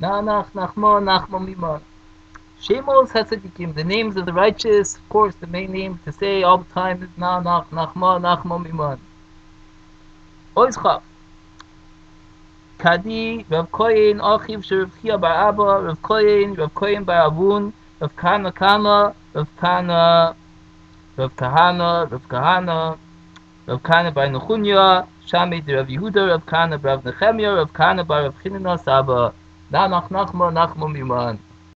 Nanach, Nachma, Nachma, Miman. Shemos Hatzadikim, the names of the righteous, of course, the main name to say all the time is Nanach, Nachma, Nachma, Miman. Oizchaf. Kadi, Rav Koyin, Achiv, Sherav Chia Bar Abba, Rav Koyin, Rav Koyin Bar Avun, Rav Kana Kama, Rav Kana, Rav Kahana, Rav Kahana, Rav Kana Bar Nechunya, Shamid Rav Yehuda, Rav Kana Bar Nechemia, Rav Kana Bar Rav Chinina Saba, Da, nach Nachmo, Nachmo, Miman.